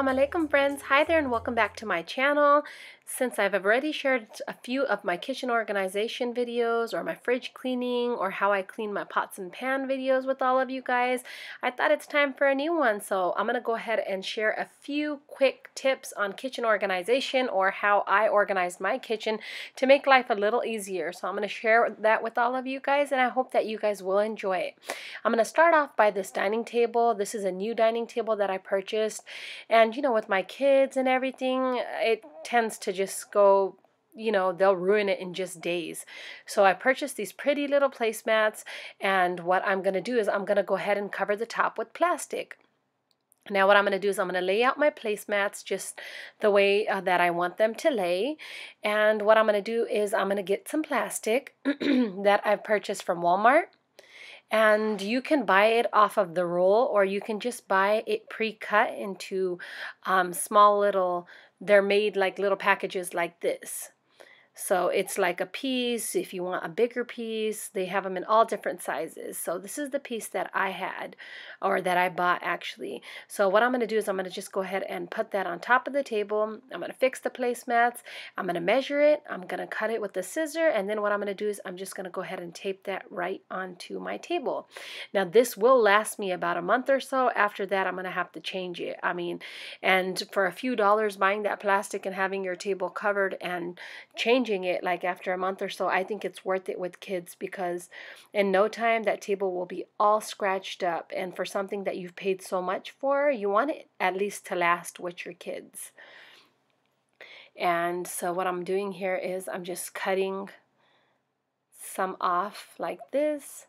Assalamu alaikum friends. Hi there and welcome back to my channel. Since I've already shared a few of my kitchen organization videos or my fridge cleaning or how I clean my pots and pan videos with all of you guys, I thought it's time for a new one. So I'm going to go ahead and share a few quick tips on kitchen organization or how I organize my kitchen to make life a little easier. So I'm going to share that with all of you guys and I hope that you guys will enjoy it. I'm going to start off by this dining table. This is a new dining table that I purchased and you know with my kids and everything, it tends to just go you know they'll ruin it in just days so i purchased these pretty little placemats and what i'm going to do is i'm going to go ahead and cover the top with plastic now what I'm going to do is I'm going to lay out my placemats just the way uh, that I want them to lay. And what I'm going to do is I'm going to get some plastic that I've purchased from Walmart. And you can buy it off of the roll or you can just buy it pre-cut into um, small little they're made like little packages like this. So it's like a piece. If you want a bigger piece, they have them in all different sizes. So this is the piece that I had or that I bought actually. So what I'm going to do is I'm going to just go ahead and put that on top of the table. I'm going to fix the placemats. I'm going to measure it. I'm going to cut it with the scissor. And then what I'm going to do is I'm just going to go ahead and tape that right onto my table. Now this will last me about a month or so. After that, I'm going to have to change it. I mean, and for a few dollars buying that plastic and having your table covered and changing changing it like after a month or so, I think it's worth it with kids because in no time that table will be all scratched up. And for something that you've paid so much for, you want it at least to last with your kids. And so what I'm doing here is I'm just cutting some off like this.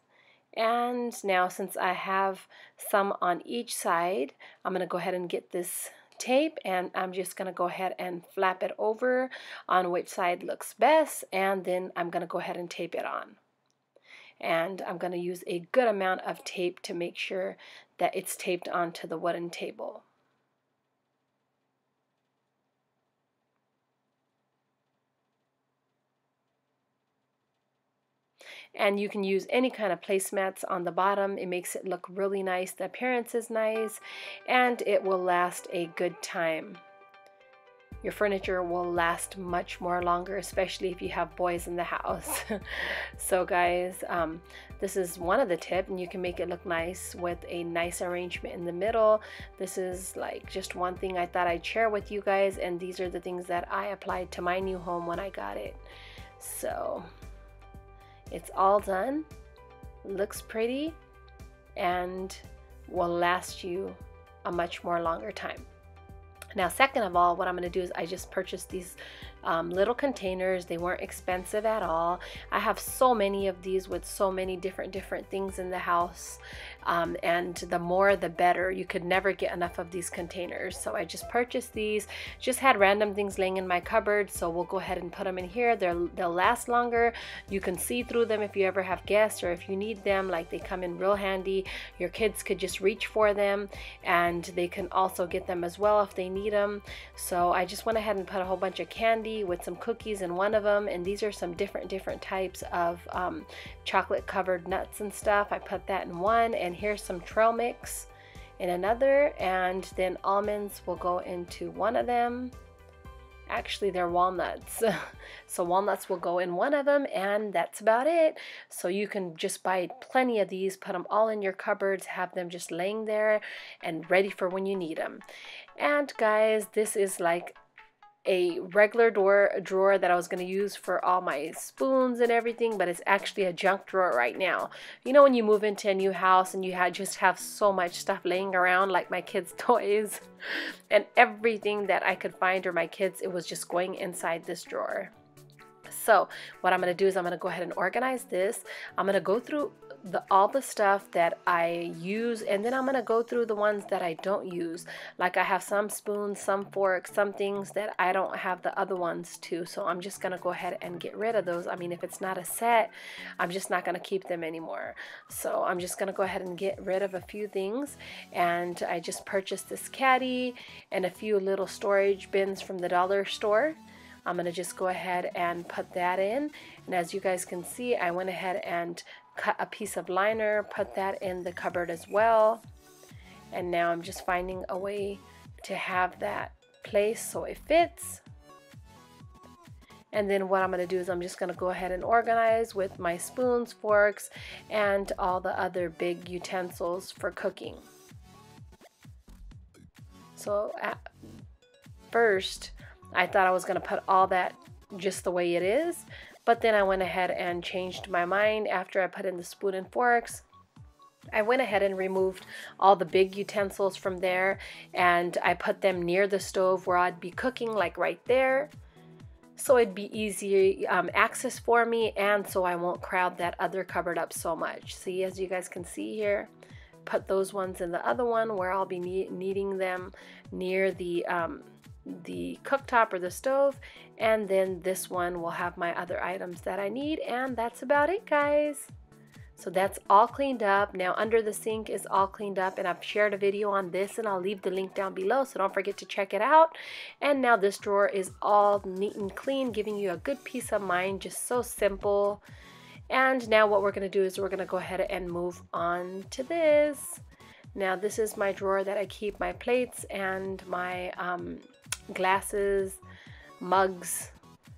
And now since I have some on each side, I'm going to go ahead and get this tape and I'm just to go ahead and flap it over on which side looks best and then I'm to go ahead and tape it on. And I'm to use a good amount of tape to make sure that it's taped onto the wooden table. And you can use any kind of placemats on the bottom. It makes it look really nice. The appearance is nice and it will last a good time. Your furniture will last much more longer, especially if you have boys in the house. so guys, um, this is one of the tip and you can make it look nice with a nice arrangement in the middle. This is like just one thing I thought I'd share with you guys and these are the things that I applied to my new home when I got it. So it's all done, looks pretty, and will last you a much more longer time. Now, second of all, what I'm going to do is I just purchased these um, little containers. They weren't expensive at all. I have so many of these with so many different different things in the house um, and the more the better. You could never get enough of these containers. So I just purchased these, just had random things laying in my cupboard. So we'll go ahead and put them in here. They'll, they'll last longer. You can see through them if you ever have guests or if you need them, like they come in real handy. Your kids could just reach for them and they can also get them as well if they need them. So I just went ahead and put a whole bunch of candy with some cookies in one of them. And these are some different, different types of um, chocolate covered nuts and stuff. I put that in one and here's some trail mix in another and then almonds will go into one of them. Actually, they're walnuts. so walnuts will go in one of them and that's about it. So you can just buy plenty of these, put them all in your cupboards, have them just laying there and ready for when you need them. And guys, this is like a regular door drawer that I was going to use for all my spoons and everything, but it's actually a junk drawer right now. You know when you move into a new house and you had just have so much stuff laying around like my kids' toys and everything that I could find or my kids, it was just going inside this drawer. So what I'm going to do is I'm going to go ahead and organize this. I'm going to go through the all the stuff that I use and then I'm gonna go through the ones that I don't use. Like I have some spoons some forks some things that I don't have the other ones too so I'm just gonna go ahead and get rid of those. I mean if it's not a set I'm just not gonna keep them anymore. So I'm just gonna go ahead and get rid of a few things and I just purchased this caddy and a few little storage bins from the dollar store. I'm going to just go ahead and put that in. And as you guys can see, I went ahead and cut a piece of liner, put that in the cupboard as well. And now I'm just finding a way to have that place so it fits. And then what I'm going to do is I'm just going to go ahead and organize with my spoons, forks, and all the other big utensils for cooking. So at first, I thought I was going to put all that just the way it is, but then I went ahead and changed my mind after I put in the spoon and forks. I went ahead and removed all the big utensils from there and I put them near the stove where I'd be cooking like right there so it'd be easier um, access for me and so I won't crowd that other cupboard up so much. See, as you guys can see here, put those ones in the other one where I'll be needing them near the um, the cooktop or the stove and then this one will have my other items that I need and that's about it guys. So that's all cleaned up. Now under the sink is all cleaned up and I've shared a video on this and I'll leave the link down below so don't forget to check it out. And now this drawer is all neat and clean giving you a good peace of mind just so simple. And now what we're to do is we're to go ahead and move on to this. Now this is my drawer that I keep my plates and my um, glasses, mugs,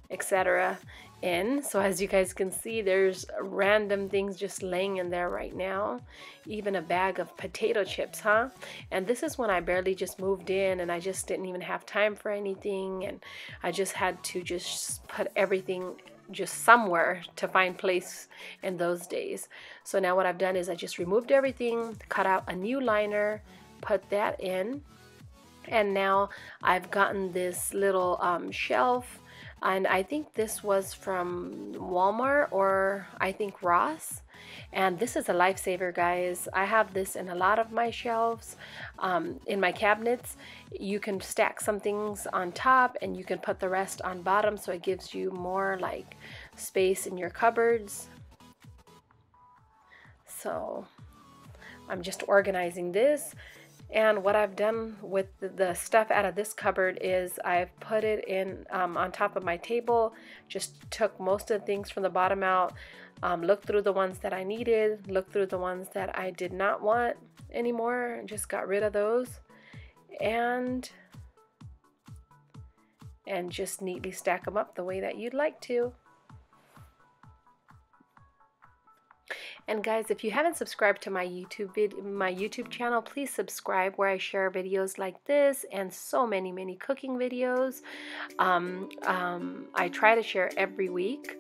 etc in. So as you guys can see, there's random things just laying in there right now. Even a bag of potato chips, huh? And this is when I barely just moved in and I just didn't even have time for anything. And I just had to just put everything just somewhere to find place in those days. So now what I've done is I just removed everything, cut out a new liner, put that in. And now I've gotten this little um, shelf and I think this was from Walmart or I think Ross. And this is a lifesaver guys. I have this in a lot of my shelves um, in my cabinets. You can stack some things on top and you can put the rest on bottom so it gives you more like space in your cupboards. So I'm just organizing this and what I've done with the stuff out of this cupboard is I've put it in um, on top of my table, just took most of the things from the bottom out, um, looked through the ones that I needed, looked through the ones that I did not want anymore, and just got rid of those, and and just neatly stack them up the way that you'd like to. And guys, if you haven't subscribed to my YouTube vid my YouTube channel, please subscribe where I share videos like this and so many, many cooking videos. Um, um, I try to share every week.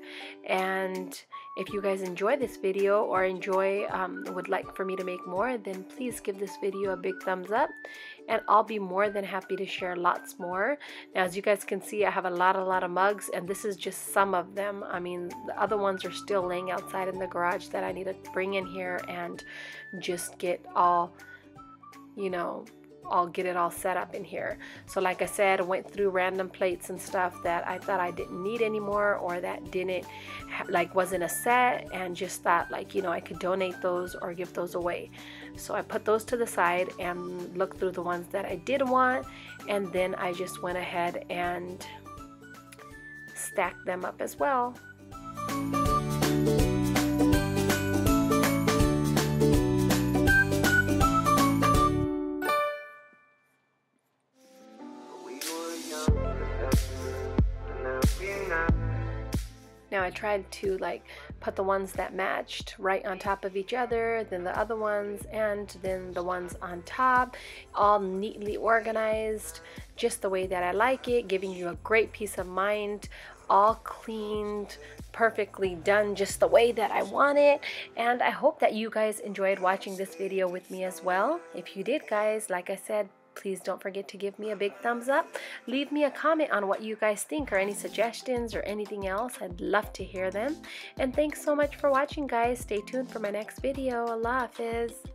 And if you guys enjoy this video or enjoy, um, would like for me to make more, then please give this video a big thumbs up and I'll be more than happy to share lots more. Now, as you guys can see, I have a lot, a lot of mugs, and this is just some of them. I mean, the other ones are still laying outside in the garage that I need to bring in here and just get all, you know, I'll get it all set up in here. So like I said, I went through random plates and stuff that I thought I didn't need anymore or that didn't like wasn't a set and just thought like, you know, I could donate those or give those away. So I put those to the side and looked through the ones that I did want and then I just went ahead and stacked them up as well. I tried to like put the ones that matched right on top of each other, then the other ones, and then the ones on top, all neatly organized, just the way that I like it, giving you a great peace of mind, all cleaned, perfectly done just the way that I want it. And I hope that you guys enjoyed watching this video with me as well. If you did guys, like I said, Please don't forget to give me a big thumbs up. Leave me a comment on what you guys think or any suggestions or anything else. I'd love to hear them. And thanks so much for watching, guys. Stay tuned for my next video. Allah Hafiz.